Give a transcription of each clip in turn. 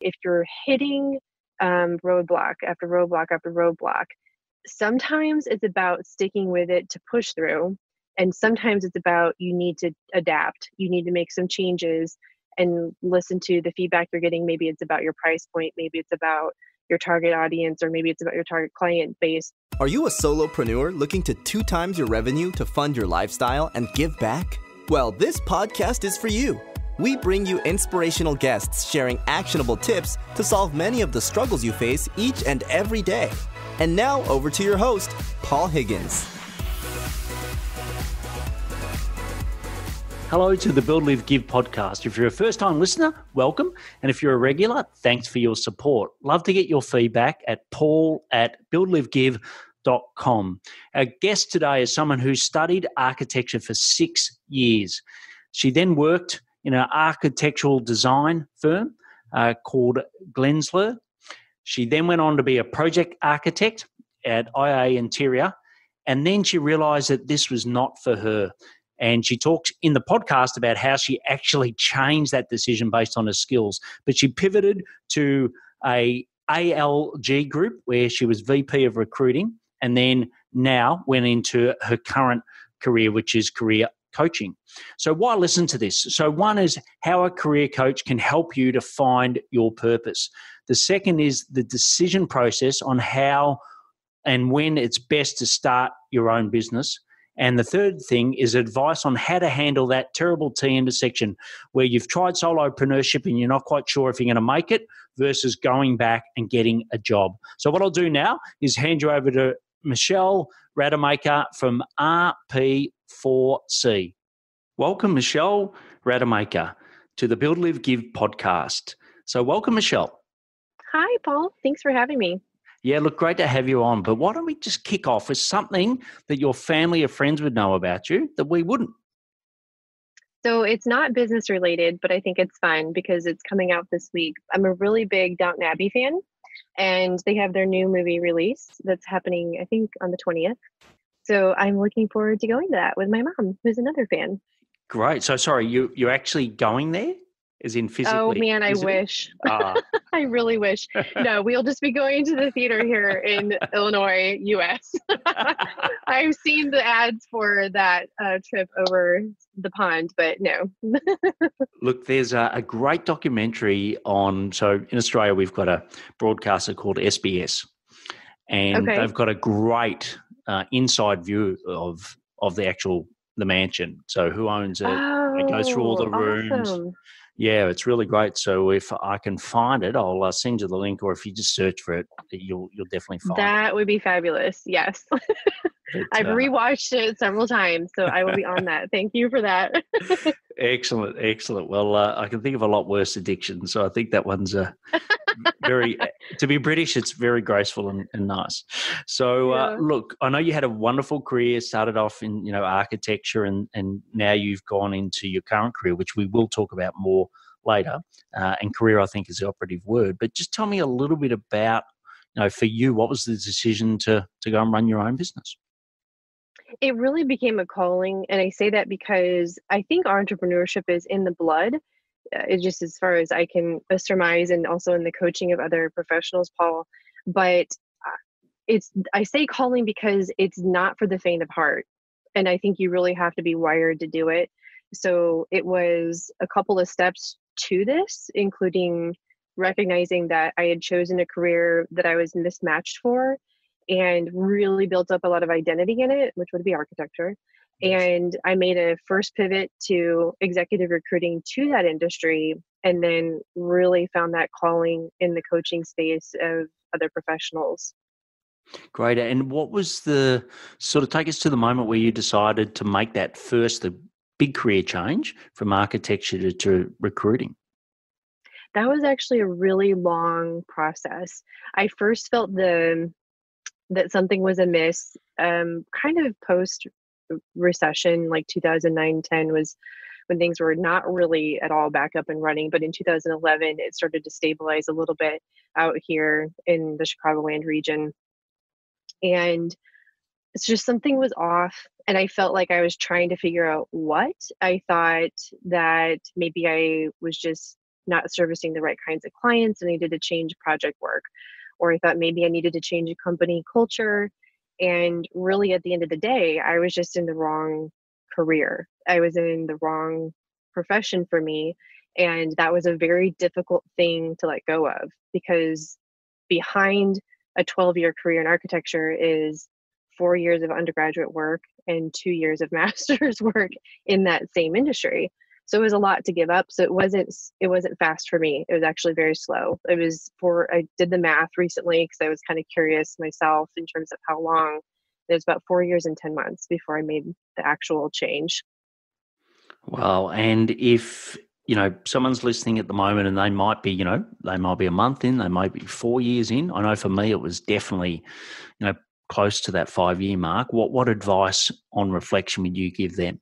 if you're hitting um, roadblock after roadblock after roadblock, sometimes it's about sticking with it to push through. And sometimes it's about you need to adapt, you need to make some changes and listen to the feedback you're getting. Maybe it's about your price point, maybe it's about your target audience, or maybe it's about your target client base. Are you a solopreneur looking to two times your revenue to fund your lifestyle and give back? Well, this podcast is for you. We bring you inspirational guests sharing actionable tips to solve many of the struggles you face each and every day. And now, over to your host, Paul Higgins. Hello to the Build, Live, Give podcast. If you're a first time listener, welcome. And if you're a regular, thanks for your support. Love to get your feedback at paul at buildlivegive.com. Our guest today is someone who studied architecture for six years. She then worked in an architectural design firm uh, called Gensler. She then went on to be a project architect at IA Interior. And then she realized that this was not for her. And she talks in the podcast about how she actually changed that decision based on her skills. But she pivoted to a ALG group where she was VP of recruiting and then now went into her current career, which is career coaching. So, why listen to this? So, one is how a career coach can help you to find your purpose. The second is the decision process on how and when it's best to start your own business. And the third thing is advice on how to handle that terrible T intersection where you've tried solopreneurship and you're not quite sure if you're going to make it versus going back and getting a job. So, what I'll do now is hand you over to Michelle Rademacher from RP4C. Welcome, Michelle Rademacher, to the Build, Live, Give podcast. So, welcome, Michelle. Hi, Paul. Thanks for having me. Yeah, look, great to have you on. But why don't we just kick off with something that your family or friends would know about you that we wouldn't? So it's not business related, but I think it's fun because it's coming out this week. I'm a really big Downton Abbey fan, and they have their new movie release that's happening, I think, on the 20th. So I'm looking forward to going to that with my mom, who's another fan. Great. So sorry, you you're actually going there? Is in physically? Oh man, I wish. Ah. I really wish. No, we'll just be going to the theater here in Illinois, U.S. I've seen the ads for that uh, trip over the pond, but no. Look, there's a, a, great documentary on. So in Australia, we've got a broadcaster called SBS, and okay. they've got a great uh, inside view of of the actual the mansion. So who owns it? Oh, it goes through all the rooms. Awesome yeah, it's really great. So if I can find it, I'll uh, send you the link, or if you just search for it, you'll you'll definitely find that. It. would be fabulous. Yes, I've uh, rewatched it several times, so I will be on that. Thank you for that. excellent, excellent. Well, uh, I can think of a lot worse addictions, so I think that one's a very to be British, it's very graceful and, and nice. So, uh, yeah. uh, look, I know you had a wonderful career. Started off in you know architecture, and and now you've gone into your current career, which we will talk about more later. Uh, and career, I think, is the operative word. But just tell me a little bit about you know for you, what was the decision to to go and run your own business? It really became a calling, and I say that because I think entrepreneurship is in the blood uh, it's just as far as I can surmise and also in the coaching of other professionals, Paul. But uh, it's, I say calling because it's not for the faint of heart. And I think you really have to be wired to do it. So it was a couple of steps to this, including recognizing that I had chosen a career that I was mismatched for and really built up a lot of identity in it, which would be architecture and I made a first pivot to executive recruiting to that industry and then really found that calling in the coaching space of other professionals. Great. And what was the sort of take us to the moment where you decided to make that first, the big career change from architecture to, to recruiting? That was actually a really long process. I first felt the that something was amiss um, kind of post recession like 2009 10 was when things were not really at all back up and running but in 2011 it started to stabilize a little bit out here in the chicagoland region and it's just something was off and i felt like i was trying to figure out what i thought that maybe i was just not servicing the right kinds of clients and needed to change project work. Or I thought maybe I needed to change a company culture. And really, at the end of the day, I was just in the wrong career. I was in the wrong profession for me. And that was a very difficult thing to let go of because behind a 12 year career in architecture is four years of undergraduate work and two years of master's work in that same industry so it was a lot to give up so it wasn't it wasn't fast for me it was actually very slow it was for i did the math recently because i was kind of curious myself in terms of how long it was about four years and 10 months before i made the actual change Wow. And if, you know, someone's listening at the moment and they might be, you know, they might be a month in, they might be four years in. I know for me it was definitely, you know, close to that five year mark. What what advice on reflection would you give them?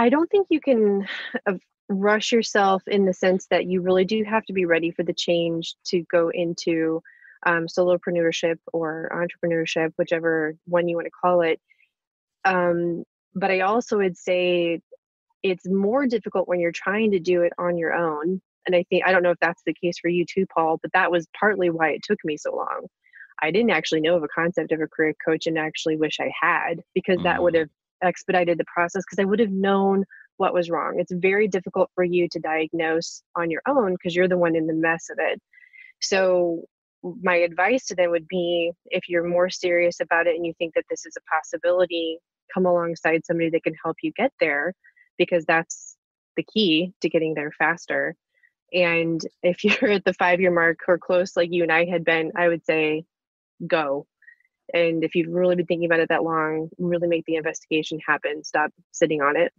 I don't think you can uh, rush yourself in the sense that you really do have to be ready for the change to go into um, solopreneurship or entrepreneurship, whichever one you want to call it. Um, but I also would say it's more difficult when you're trying to do it on your own. And I think, I don't know if that's the case for you too, Paul, but that was partly why it took me so long. I didn't actually know of a concept of a career coach and actually wish I had because that would mm. have expedited the process because I would have known what was wrong. It's very difficult for you to diagnose on your own because you're the one in the mess of it. So, my advice to them would be if you're more serious about it and you think that this is a possibility, come alongside somebody that can help you get there because that's the key to getting there faster. And if you're at the five year mark or close, like you and I had been, I would say go. And if you've really been thinking about it that long, really make the investigation happen. Stop sitting on it.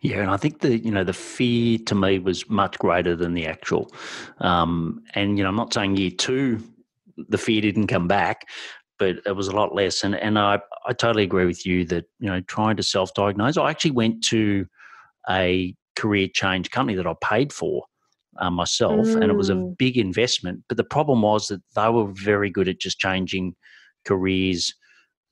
Yeah, and I think the you know the fear to me was much greater than the actual. Um, and you know, I'm not saying year two the fear didn't come back, but it was a lot less. And and I I totally agree with you that you know trying to self diagnose. I actually went to a career change company that I paid for uh, myself, mm. and it was a mm. big investment. But the problem was that they were very good at just changing careers.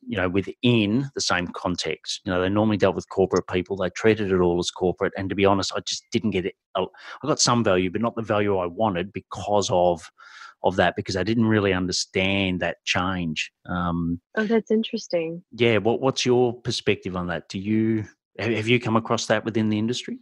You know, within the same context. You know, they normally dealt with corporate people. They treated it all as corporate. And to be honest, I just didn't get it. I got some value, but not the value I wanted because of of that because I didn't really understand that change. Um, oh, that's interesting. Yeah. What What's your perspective on that? Do you have you come across that within the industry?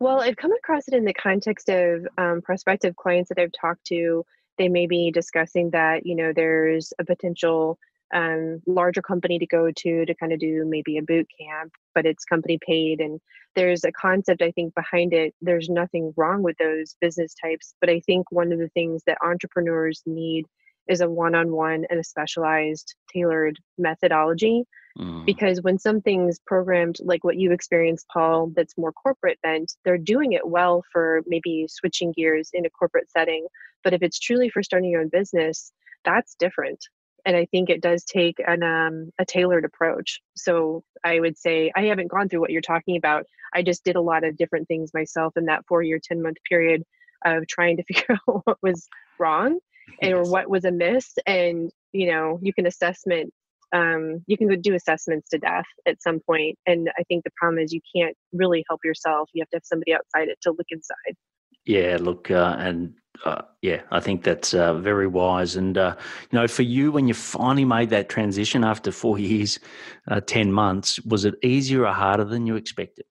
Well, I've come across it in the context of um, prospective clients that I've talked to. They may be discussing that you know there's a potential um, larger company to go to to kind of do maybe a boot camp, but it's company paid. And there's a concept, I think, behind it. There's nothing wrong with those business types. But I think one of the things that entrepreneurs need is a one on one and a specialized, tailored methodology. Mm. Because when something's programmed like what you experienced, Paul, that's more corporate bent, they're doing it well for maybe switching gears in a corporate setting. But if it's truly for starting your own business, that's different and I think it does take an um, a tailored approach. So I would say I haven't gone through what you're talking about. I just did a lot of different things myself in that four year, ten month period of trying to figure out what was wrong and or what was amiss. And you know, you can assessment. Um, you can do assessments to death at some point, and I think the problem is you can't really help yourself. You have to have somebody outside it to look inside. Yeah, look, uh, and uh, yeah, I think that's uh, very wise. And uh, you know, for you, when you finally made that transition after four years, uh, ten months, was it easier or harder than you expected?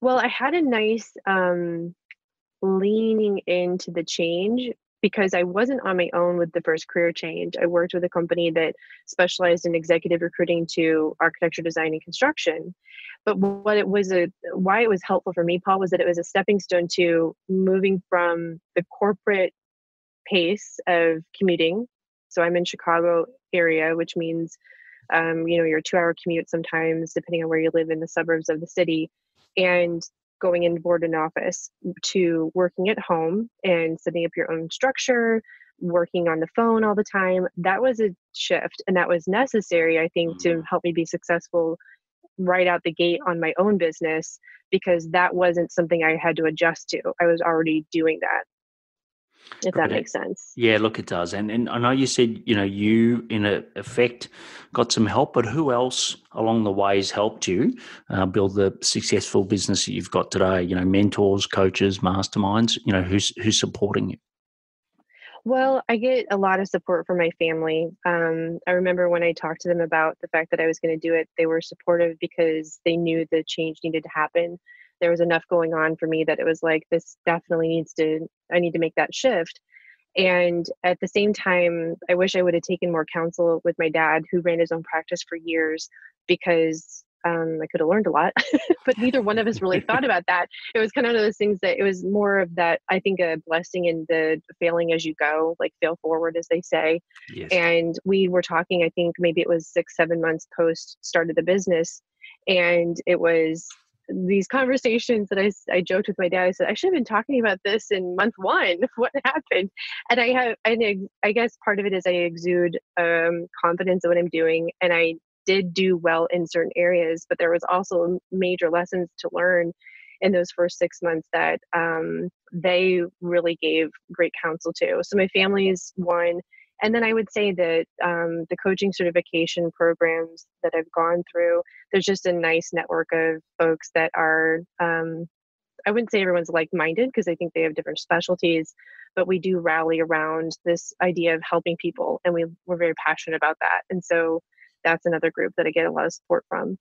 Well, I had a nice um, leaning into the change because I wasn't on my own with the first career change. I worked with a company that specialized in executive recruiting to architecture, design, and construction. But what it was a why it was helpful for me, Paul, was that it was a stepping stone to moving from the corporate pace of commuting. So I'm in Chicago area, which means um, you know your two hour commute sometimes, depending on where you live in the suburbs of the city, and going in board an office to working at home and setting up your own structure, working on the phone all the time. That was a shift, and that was necessary, I think, to mm. help me be successful right out the gate on my own business because that wasn't something I had to adjust to. I was already doing that. If that makes sense. Yeah, look, it does. And and I know you said you know you in a, effect got some help, but who else along the ways helped you uh, build the successful business that you've got today? You know, mentors, coaches, masterminds. You know, who's who's supporting you? Well, I get a lot of support from my family. Um, I remember when I talked to them about the fact that I was going to do it, they were supportive because they knew the change needed to happen there was enough going on for me that it was like this definitely needs to i need to make that shift. And at the same time i wish i would have taken more counsel with my dad who ran his own practice for years because um, i could have learned a lot but neither one of us really thought about that. It was kind of one of those things that it was more of that i think a blessing in the failing as you go like fail forward as they say. Yes. and we were talking i think maybe it was six seven months post started the business and it was these conversations that I, I joked with my dad. I said, I should have been talking about this in month one. What happened? And I have, and I guess part of it is I exude um, confidence in what I'm doing. And I did do well in certain areas, but there was also major lessons to learn in those first six months that um, they really gave great counsel to. So my family's one and then I would say that um, the coaching certification programs that I've gone through, there's just a nice network of folks that are, um, I wouldn't say everyone's like minded because I think they have different specialties, but we do rally around this idea of helping people. And we, we're very passionate about that. And so that's another group that I get a lot of support from.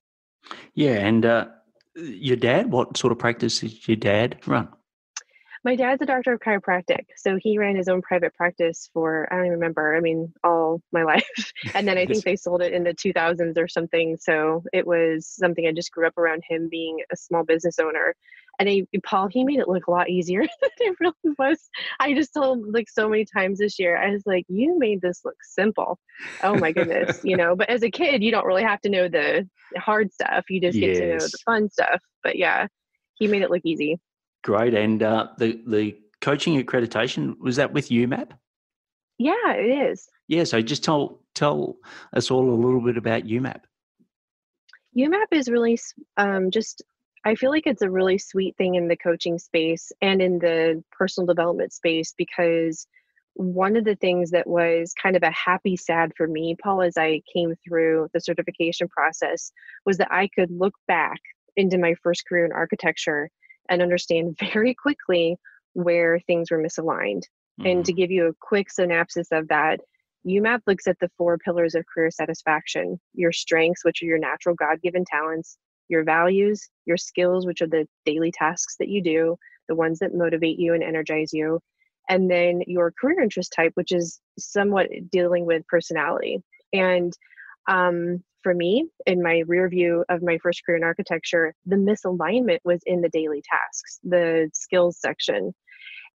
Yeah. And uh, your dad, what sort of practice did your dad run? My dad's a doctor of chiropractic so he ran his own private practice for i don't even remember i mean all my life. And then i think they sold it in the 2000s or something so it was something i just grew up around him being a small business owner. And he, paul he made it look a lot easier than it really was. I just told him like so many times this year i was like you made this look simple. Oh my goodness you know but as a kid you don't really have to know the hard stuff you just get yes. to know the fun stuff but yeah he made it look easy Great. And uh, the the coaching accreditation was that with UMAP? Yeah, it is. Yeah. So just tell tell us all a little bit about UMAP. UMAP is really um, just. I feel like it's a really sweet thing in the coaching space and in the personal development space because one of the things that was kind of a happy sad for me, Paul, as I came through the certification process, was that I could look back into my first career in architecture and understand very quickly where things were misaligned. Mm-hmm. And to mm-hmm. give you a quick synopsis of that, UMAP looks at the four pillars of career satisfaction your strengths, which are your natural God given talents, your values, your skills, which are the daily tasks that you do, the ones that motivate you and energize you, and then your career interest type, which is somewhat dealing with personality. And um, for me in my rear view of my first career in architecture the misalignment was in the daily tasks the skills section.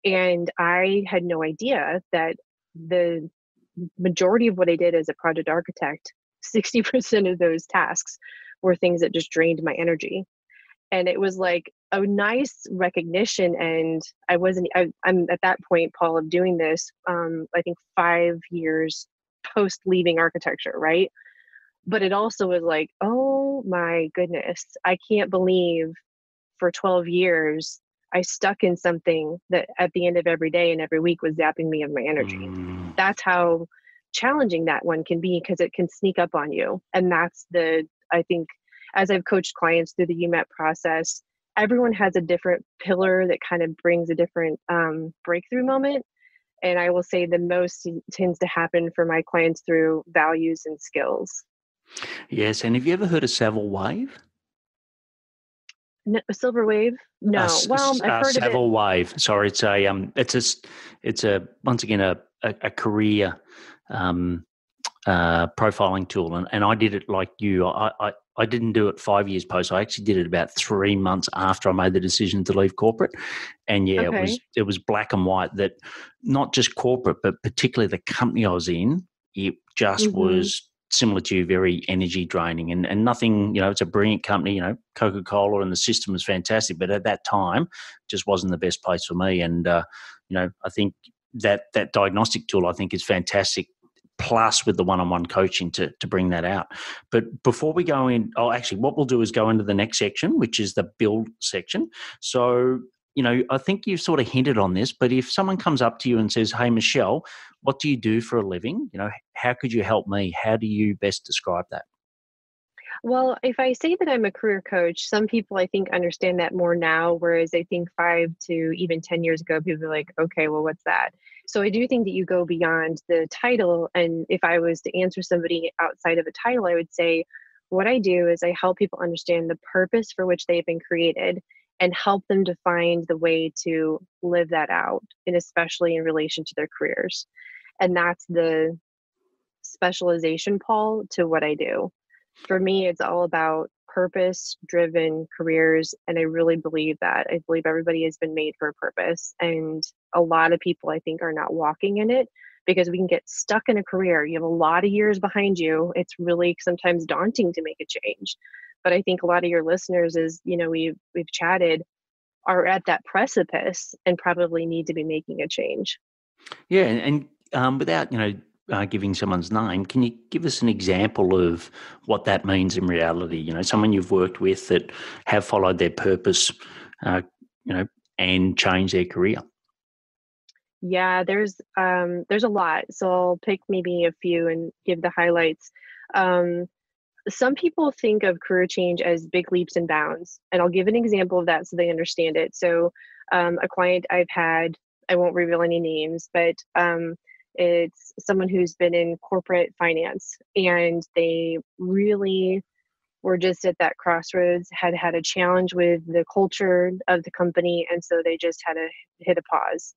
And i had no idea that the majority of what i did as a project architect 60% of those tasks were things that just drained my energy. And it was like a nice recognition and i wasn't I, am at that point paul of doing this um, i think five years post leaving architecture right but it also was like oh my goodness i can't believe for 12 years i stuck in something that at the end of every day and every week was zapping me of my energy mm. that's how challenging that one can be because it can sneak up on you and that's the i think as i've coached clients through the umap process everyone has a different pillar that kind of brings a different um, breakthrough moment and i will say the most tends to happen for my clients through values and skills Yes, and have you ever heard of Saville Wave? No, silver wave? No. Uh, well, I've uh, heard Saville. Wave. Sorry, it's a um, it's a, it's a once again a a, a career um, uh, profiling tool, and, and I did it like you. I, I I didn't do it five years post. I actually did it about three months after I made the decision to leave corporate, and yeah, okay. it was it was black and white that not just corporate, but particularly the company I was in, it just mm-hmm. was similar to you, very energy draining and, and nothing, you know, it's a brilliant company, you know, Coca Cola and the system is fantastic. But at that time, just wasn't the best place for me. And, uh, you know, I think that that diagnostic tool, I think, is fantastic. Plus, with the one-on-one coaching to to bring that out. But before we go in, oh, actually, what we'll do is go into the next section, which is the build section. So you know, I think you've sort of hinted on this, but if someone comes up to you and says, Hey, Michelle, what do you do for a living? You know, how could you help me? How do you best describe that? Well, if I say that I'm a career coach, some people I think understand that more now, whereas I think five to even 10 years ago, people are like, okay, well, what's that? So I do think that you go beyond the title. And if I was to answer somebody outside of a title, I would say, what I do is I help people understand the purpose for which they've been created and help them to find the way to live that out, and especially in relation to their careers. And that's the specialization, Paul, to what I do. For me, it's all about purpose driven careers. And I really believe that. I believe everybody has been made for a purpose. And a lot of people, I think, are not walking in it because we can get stuck in a career. You have a lot of years behind you. It's really sometimes daunting to make a change. But I think a lot of your listeners is, you know, we've we've chatted are at that precipice and probably need to be making a change. Yeah, and um, without you know uh, giving someone's name, can you give us an example of what that means in reality? You know, someone you've worked with that have followed their purpose, uh, you know, and changed their career. Yeah, there's um, there's a lot. So I'll pick maybe a few and give the highlights. Um, some people think of career change as big leaps and bounds, and I'll give an example of that so they understand it. So, um, a client I've had, I won't reveal any names, but um, it's someone who's been in corporate finance and they really were just at that crossroads, had had a challenge with the culture of the company, and so they just had to hit a pause.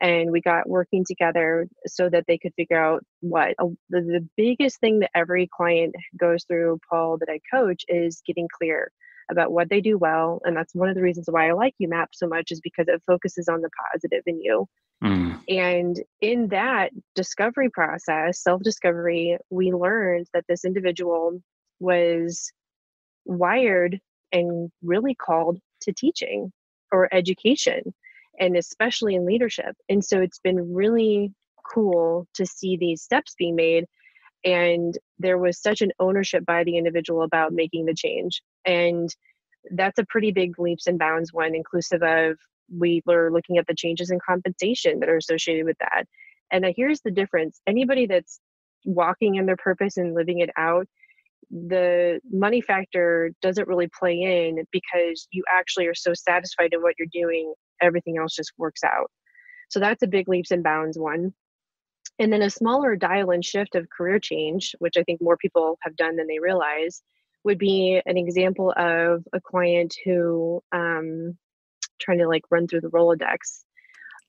And we got working together so that they could figure out what uh, the, the biggest thing that every client goes through, Paul, that I coach is getting clear about what they do well. And that's one of the reasons why I like UMAP so much, is because it focuses on the positive in you. Mm. And in that discovery process, self discovery, we learned that this individual was wired and really called to teaching or education, and especially in leadership. And so it's been really cool to see these steps being made. And there was such an ownership by the individual about making the change. And that's a pretty big leaps and bounds one, inclusive of we were looking at the changes in compensation that are associated with that. And uh, here's the difference anybody that's walking in their purpose and living it out, the money factor doesn't really play in because you actually are so satisfied in what you're doing, everything else just works out. So that's a big leaps and bounds one. And then a smaller dial and shift of career change, which I think more people have done than they realize, would be an example of a client who um, trying to like run through the Rolodex.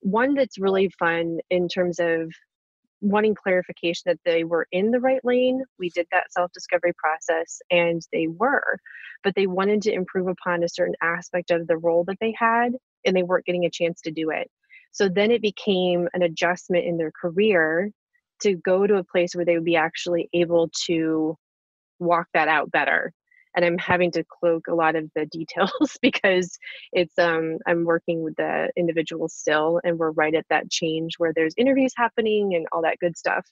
One that's really fun in terms of wanting clarification that they were in the right lane. We did that self discovery process and they were, but they wanted to improve upon a certain aspect of the role that they had and they weren't getting a chance to do it. So then it became an adjustment in their career to go to a place where they would be actually able to walk that out better and I'm having to cloak a lot of the details because it's um I'm working with the individual still and we're right at that change where there's interviews happening and all that good stuff.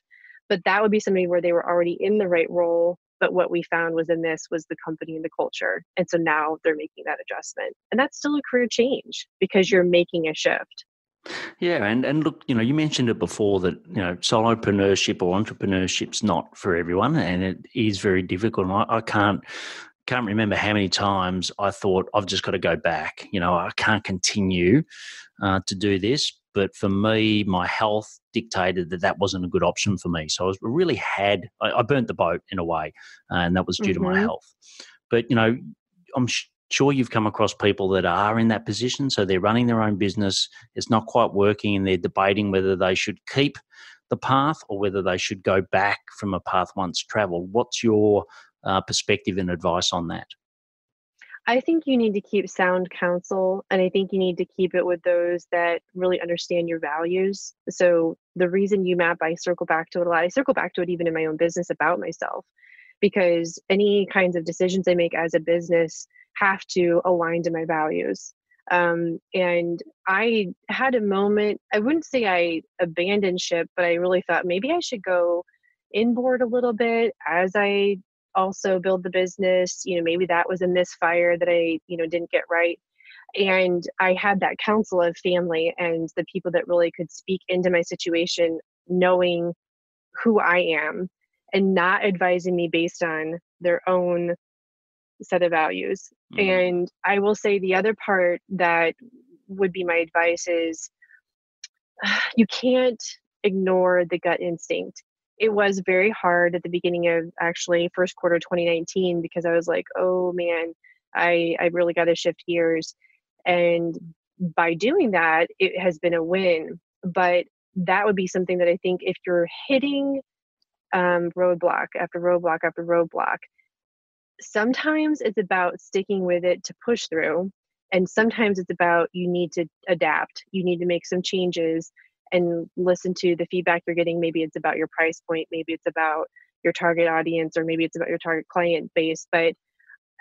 But that would be somebody where they were already in the right role. But what we found was in this was the company and the culture. And so now they're making that adjustment. And that's still a career change because you're making a shift. Yeah, and and look, you know, you mentioned it before that you know solopreneurship or entrepreneurship's not for everyone, and it is very difficult. I, I, can't can't remember how many times I thought I've just got to go back. You know, I can't continue uh, to do this. But for me, my health dictated that that wasn't a good option for me. So I was really had I, I burnt the boat in a way, uh, and that was due mm-hmm. to my mm-hmm. health. But you know, I'm sh- sure you've come across people that are in that position. So they're running their own business. It's not quite working, and they're debating whether they should keep the path or whether they should go back from a path once traveled. What's your uh, perspective and advice on that? I think you need to keep sound counsel, and I think you need to keep it with those that really understand your values. So, the reason you map, I circle back to it a lot. I circle back to it even in my own business about myself, because any kinds of decisions I make as a business have to align to my values. Um, and I had a moment, I wouldn't say I abandoned ship, but I really thought maybe I should go inboard a little bit as I also build the business you know maybe that was a misfire that i you know didn't get right and I had that council of family and the people that really could speak into my situation, knowing who I am and not advising me based on their own set of values. Mm. And I will say the other part that would be my advice is you can't ignore the gut instinct. It was very hard at the beginning of actually first quarter 2019 because I was like, oh man, I, I really got to shift gears. And by doing that, it has been a win. But that would be something that I think if you're hitting um, roadblock after roadblock after roadblock, sometimes it's about sticking with it to push through and sometimes it's about you need to adapt you need to make some changes and listen to the feedback you're getting maybe it's about your price point maybe it's about your target audience or maybe it's about your target client base but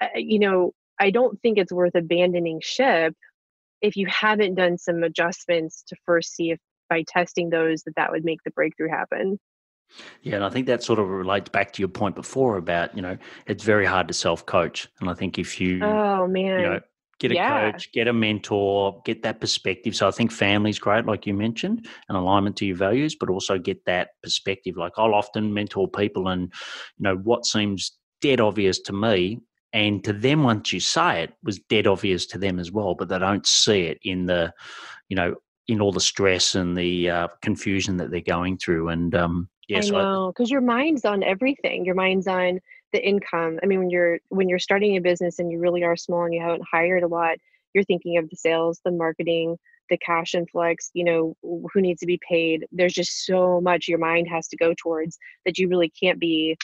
uh, you know i don't think it's worth abandoning ship if you haven't done some adjustments to first see if by testing those that that would make the breakthrough happen yeah, and I think that sort of relates back to your point before about, you know, it's very hard to self coach. And I think if you, oh man, you know, get a yeah. coach, get a mentor, get that perspective. So I think family's great, like you mentioned, and alignment to your values, but also get that perspective. Like I'll often mentor people and, you know, what seems dead obvious to me and to them once you say it was dead obvious to them as well but they don't see it in the you know in all the stress and the uh, confusion that they're going through and um Yes, I know because your mind's on everything. Your mind's on the income. I mean, when you're when you're starting a business and you really are small and you haven't hired a lot, you're thinking of the sales, the marketing, the cash influx. You know, who needs to be paid. There's just so much your mind has to go towards that you really can't be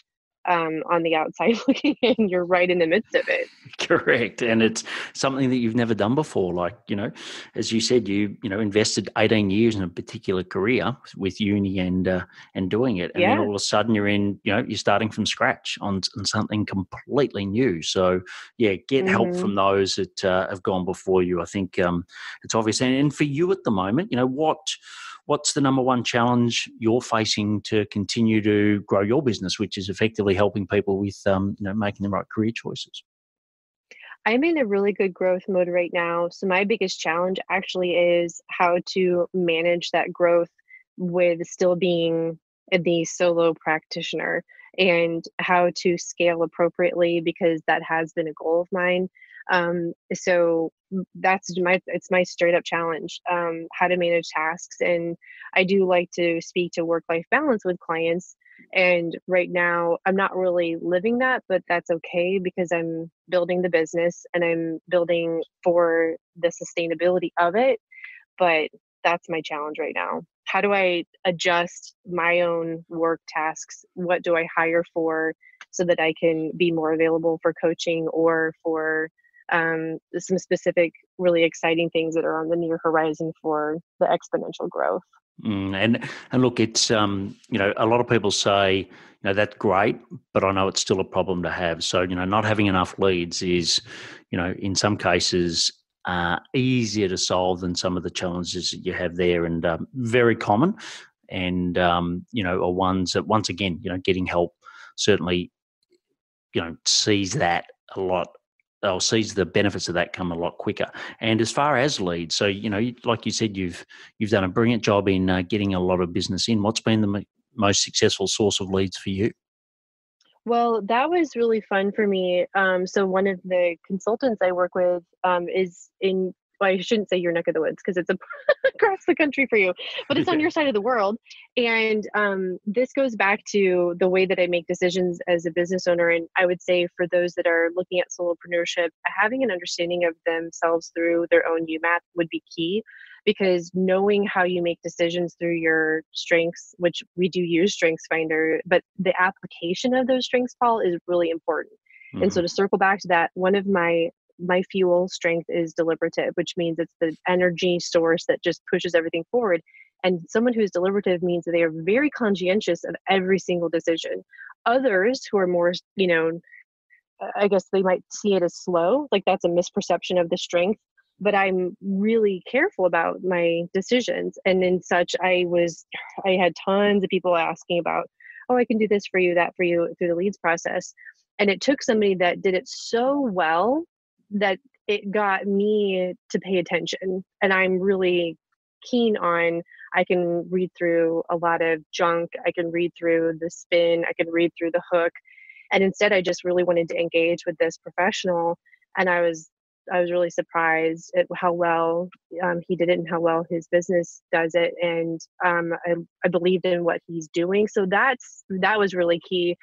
um, on the outside looking in, you're right in the midst of it. Correct, and it's something that you've never done before. Like you know, as you said, you you know invested 18 years in a particular career with uni and uh, and doing it, and yeah. then all of a sudden you're in you know you're starting from scratch on, on something completely new. So yeah, get mm-hmm. help from those that uh, have gone before you. I think um, it's obvious, and, and for you at the moment, you know what what's the number one challenge you're facing to continue to grow your business, which is effectively helping people with um, you know making the right career choices? I'm in a really good growth mode right now. So my biggest challenge actually is how to manage that growth with still being the solo practitioner and how to scale appropriately because that has been a goal of mine um, so that's my it's my straight up challenge um, how to manage tasks and i do like to speak to work life balance with clients and right now i'm not really living that but that's okay because i'm building the business and i'm building for the sustainability of it but that's my challenge right now. How do i adjust my own work tasks? What do i hire for so that i can be more available for coaching or for um, some specific, really exciting things that are on the near horizon for the exponential growth. Mm, and and look, it's um, you know a lot of people say you know that's great, but I know it's still a problem to have. So you know, not having enough leads is you know in some cases uh, easier to solve than some of the challenges that you have there, and um, very common. And um, you know, are ones that once again, you know, getting help certainly you know sees that a lot they'll seize the benefits of that come a lot quicker. And as far as leads, so you know, like you said, you've you've done a brilliant job in uh, getting a lot of business in. What's been the m- most successful source of leads for you? Well, that was really fun for me. Um, so one of the consultants I work with um, is in well, I shouldn't say your neck of the woods because it's a, across the country for you, but it's on your side of the world. And um, this goes back to the way that I make decisions as a business owner. And I would say for those that are looking at solopreneurship, having an understanding of themselves through their own UMAP would be key because knowing how you make decisions through your strengths, which we do use Strengths Finder, but the application of those strengths, Paul, is really important. Mm-hmm. And so mm-hmm. to circle back to that, one of my my fuel strength is deliberative, which means it's the energy source that just pushes everything forward. And someone who's deliberative means that they are very conscientious of every single decision. Others who are more, you know, I guess they might see it as slow, like that's a misperception of the strength. But I'm really careful about my decisions. And in such, I was, I had tons of people asking about, oh, I can do this for you, that for you through the leads process. And it took somebody that did it so well that it got me to pay attention. And I'm really keen on I can read through a lot of junk, I can read through the spin, I can read through the hook. And instead I just really wanted to engage with this professional and I was I was really surprised at how well um, he did it and how well his business does it, and um, I, I believed in what he's doing. So that's that was really key,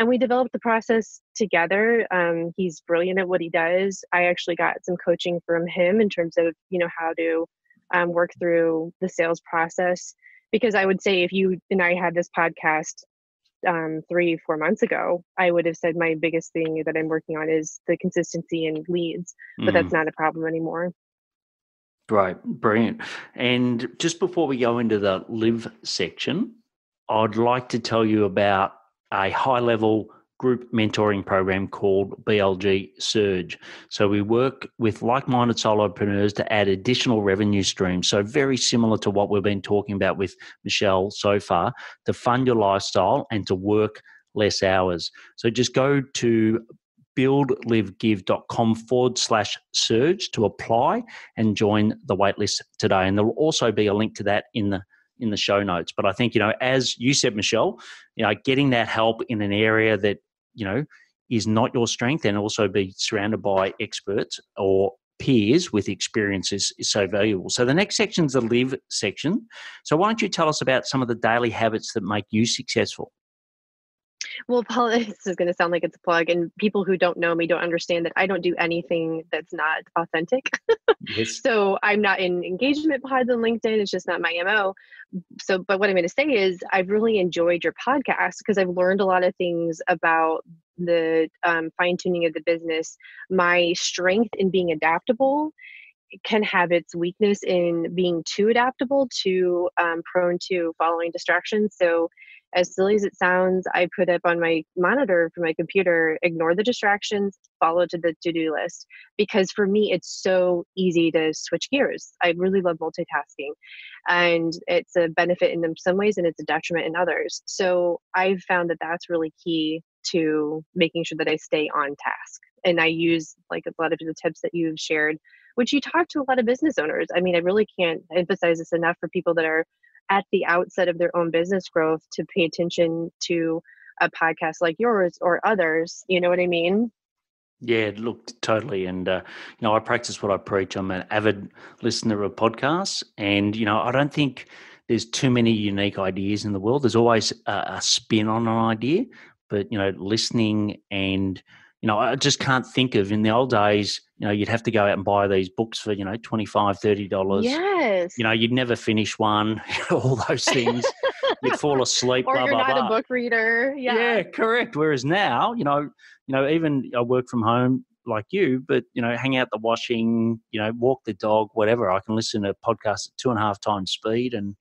and we developed the process together. Um, he's brilliant at what he does. I actually got some coaching from him in terms of you know how to um, work through the sales process because I would say if you and I had this podcast um, three, four months ago, I would have said my biggest thing that I'm working on is the consistency in leads, but mm. that's not a problem anymore. Right, brilliant. And just before we go into the live section, I'd like to tell you about a high level group mentoring program called BLG Surge. So we work with like-minded solopreneurs to add additional revenue streams. So very similar to what we've been talking about with Michelle so far, to fund your lifestyle and to work less hours. So just go to buildlivegive.com forward slash surge to apply and join the waitlist today. And there'll also be a link to that in the in the show notes. But I think, you know, as you said, Michelle, you know, getting that help in an area that you know is not your strength and also be surrounded by experts or peers with experience is, is so valuable. So the next section is the live section. So why don't you tell us about some of the daily habits that make you successful? Well, Paul, this is going to sound like it's a plug, and people who don't know me don't understand that I don't do anything that's not authentic. yes. So I'm not in engagement pods on LinkedIn. It's just not my MO. So, but what I'm going to say is I've really enjoyed your podcast because I've learned a lot of things about the um, fine tuning of the business. My strength in being adaptable can have its weakness in being too adaptable, too um, prone to following distractions. So as silly as it sounds, I put up on my monitor for my computer, ignore the distractions, follow to the to do list. Because for me, it's so easy to switch gears. I really love multitasking. And it's a benefit in some ways and it's a detriment in others. So I've found that that's really key to making sure that I stay on task. And I use like a lot of the tips that you've shared, which you talk to a lot of business owners. I mean, I really can't emphasize this enough for people that are at the outset of their own business growth to pay attention to a podcast like yours or others. You know what I mean? Yeah, look, totally. And, uh, you know, I practice what I preach. I'm an avid listener of podcasts. And, you know, I don't think there's too many unique ideas in the world. There's always a, a spin on an idea. But, you know, listening and, you know, I just can't think of in the old days, you know, you'd have to go out and buy these books for, you know, $25, $30. Yes. You know, you'd never finish one, all those things. you'd fall asleep, or blah, you're blah, not blah. a book reader. Yeah. Yeah, correct. Whereas now, you know, you know, even I work from home like you, but you know, hang out the washing, you know, walk the dog, whatever. I can listen to podcasts at two and a half times speed and,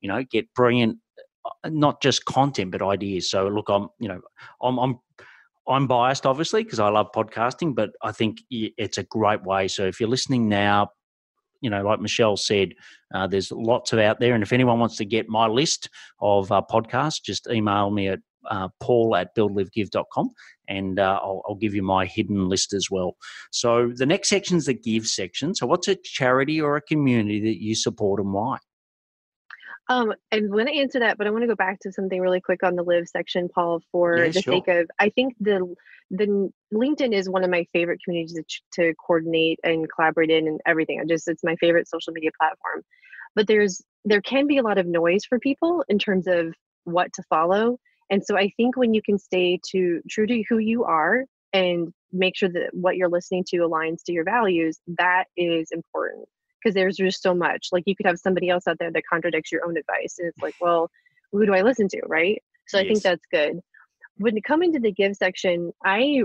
you know, get brilliant uh, not just content but ideas. So look, I'm you know, I'm I'm I'm biased, obviously, because I love podcasting, but I think it's a great way. So if you're listening now, you know, like Michelle said, uh, there's lots of out there. And if anyone wants to get my list of uh, podcasts, just email me at uh, paul at buildlivegive.com and uh, I'll, I'll, give you my hidden list as well. So the next section is the give section. So what's a charity or a community that you support and why? Um, I'm going to answer that, but I want to go back to something really quick on the live section, Paul, for yeah, the sure. sake of. I think the the LinkedIn is one of my favorite communities to, to coordinate and collaborate in, and everything. I just it's my favorite social media platform. But there's there can be a lot of noise for people in terms of what to follow, and so I think when you can stay to true to who you are and make sure that what you're listening to aligns to your values, that is important because there's just so much. Like you could have somebody else out there that contradicts your own advice, and it's like, well, who do I listen to, right? So yes. I think that's good. When coming to the give section, I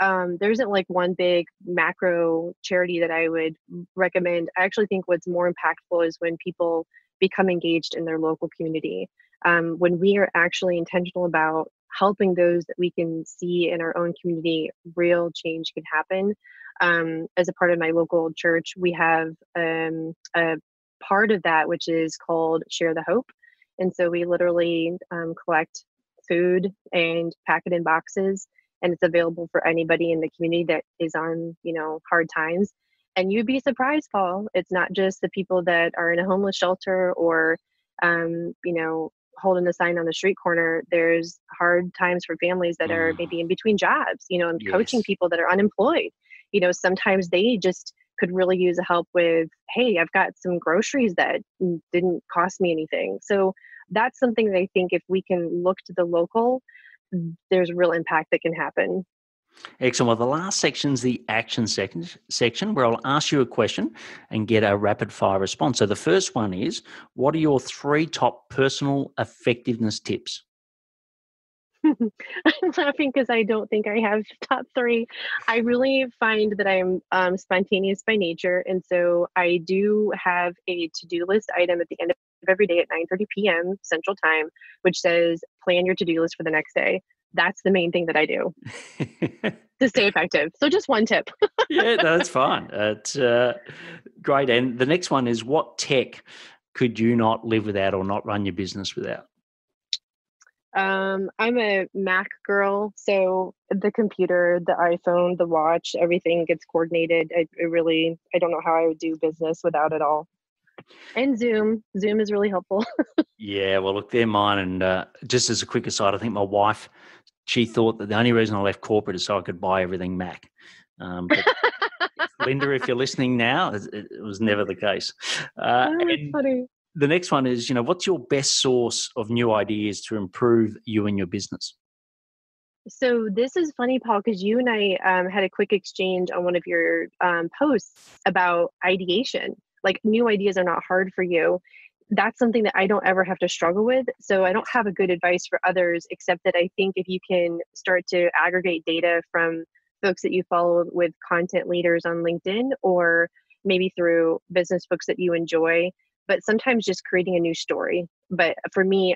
um, there isn't like one big macro charity that I would recommend. I actually think what's more impactful is when people become engaged in their local community. Um, when we are actually intentional about helping those that we can see in our own community, real change can happen um, as a part of my local church, we have um, a part of that which is called Share the Hope. And so we literally um, collect food and pack it in boxes and it's available for anybody in the community that is on you know hard times and you'd be surprised paul it's not just the people that are in a homeless shelter or um, you know holding a sign on the street corner there's hard times for families that are maybe mm. in between jobs you know and yes. coaching people that are unemployed you know sometimes they just could really use a help with hey i've got some groceries that didn't cost me anything so that's something that i think if we can look to the local there's real impact that can happen Excellent. Well, the last section is the action section, where I'll ask you a question and get a rapid fire response. So the first one is What are your three top personal effectiveness tips? I'm laughing because I don't think I have top three. I really find that I'm um, spontaneous by nature, and so I do have a to-do list item at the end of every day at 9:30 p.m. Central Time, which says plan your to-do list for the next day that's the main thing that I do to stay effective. So just one tip. yeah, no, that's fine. It's uh, great. And the next one is what tech could you not live without or not run your business without? Um, I'm a Mac girl, so the computer, the iPhone, the watch, everything gets coordinated. I, I really, I don't know how I would do business without it all and zoom zoom is really helpful yeah well look they're mine and uh, just as a quick aside i think my wife she thought that the only reason I left corporate is so I could buy everything Mac. Um, Linda, if you're listening now, it, it was never the case. Uh, oh, funny. The next one is, you know, what's your best source of new ideas to improve you and your business? So this is funny, Paul, because you and I um, had a quick exchange on one of your um, posts about ideation. Like new ideas are not hard for you, that's something that I don't ever have to struggle with. So I don't have a good advice for others, except that I think if you can start to aggregate data from folks that you follow with content leaders on LinkedIn or maybe through business books that you enjoy, but sometimes just creating a new story. But for me,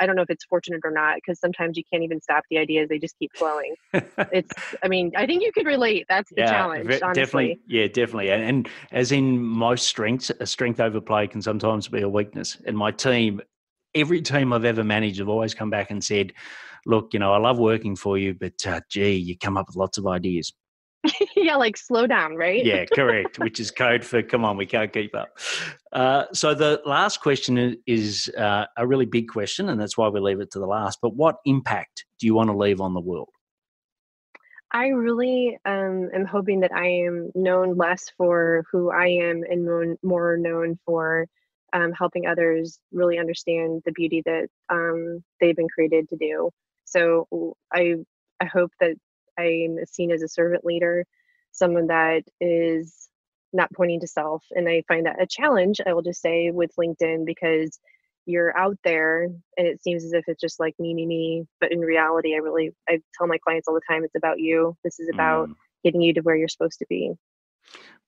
I don't know if it's fortunate or not because sometimes you can't even stop the ideas; they just keep flowing. it's, I mean, I think you could relate. That's the yeah, challenge. Definitely, yeah, definitely. And, and as in most strengths, a strength overplay can sometimes be a weakness. And my team, every team I've ever managed, have always come back and said, "Look, you know, I love working for you, but uh, gee, you come up with lots of ideas." yeah, like slow down, right? yeah, correct. Which is code for come on, we can't keep up. Uh, so the last question is uh, a really big question, and that's why we leave it to the last. But what impact do you want to leave on the world? I really um, am hoping that I am known less for who I am and known, more known for um, helping others really understand the beauty that um, they've been created to do. So I I hope that I'm seen as a servant leader, someone that is not pointing to self. And I find that a challenge, I will just say, with LinkedIn because you're out there and it seems as if it's just like me, me, me. But in reality, I really, I tell my clients all the time, it's about you. This is about mm. getting you to where you're supposed to be.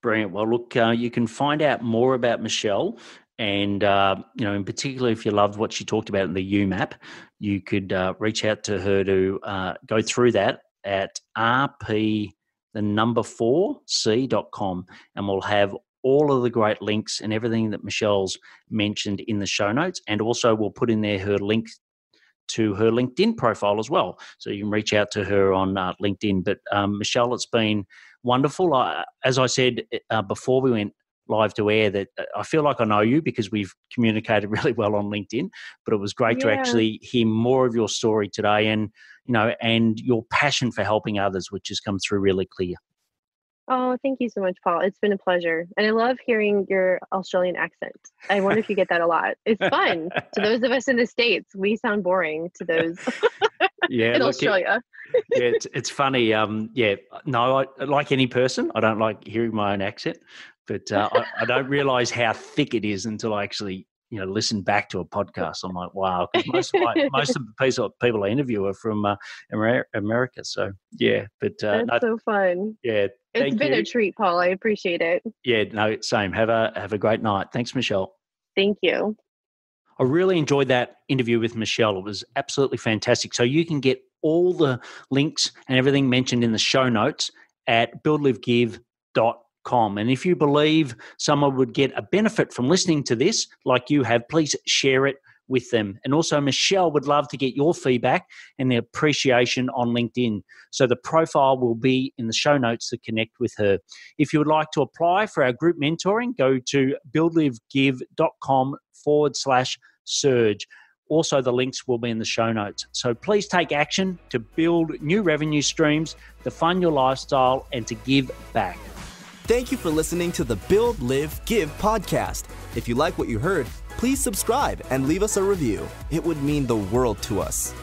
Brilliant. Well, look, uh, you can find out more about Michelle and uh, you know in particular if you loved what she talked about in the YouMap you could uh, reach out to her to uh, go through that at rp the number four c.com and we'll have all of the great links and everything that Michelle's mentioned in the show notes. And also, we'll put in there her link to her LinkedIn profile as well. So you can reach out to her on uh, LinkedIn. But um, Michelle, it's been wonderful. Uh, as I said uh, before we went live to air, that uh, I feel like I know you because we've communicated really well on LinkedIn. But it was great yeah. to actually hear more of your story today. And you know, and your passion for helping others, which has come through really clear. Oh, thank you so much, Paul. It's been a pleasure. And I love hearing your Australian accent. I wonder if you get that a lot. It's fun. to those of us in the States, we sound boring to those yeah, in look, Australia. It, yeah, it's, it's funny. Um, yeah, no, I, like any person, I don't like hearing my own accent, but uh, I, I don't realize how thick it is until I actually you know listen back to a podcast. I'm like, wow, because most of my, most of the people I interview are from uh, America. So yeah, but uh, that's no, so fun. Yeah, it's been you. a treat, Paul. I appreciate it. Yeah, no, same. Have a have a great night. Thanks, Michelle. Thank you. I really enjoyed that interview with Michelle. It was absolutely fantastic. So you can get all the links and everything mentioned in the show notes at buildlivegive.com Com. And if you believe someone would get a benefit from listening to this, like you have, please share it with them. And also, Michelle would love to get your feedback and the appreciation on LinkedIn. So the profile will be in the show notes to connect with her. If you would like to apply for our group mentoring, go to buildlivegive.com forward slash surge. Also, the links will be in the show notes. So please take action to build new revenue streams, to fund your lifestyle, and to give back. Thank you for listening to the Build, Live, Give podcast. If you like what you heard, please subscribe and leave us a review. It would mean the world to us.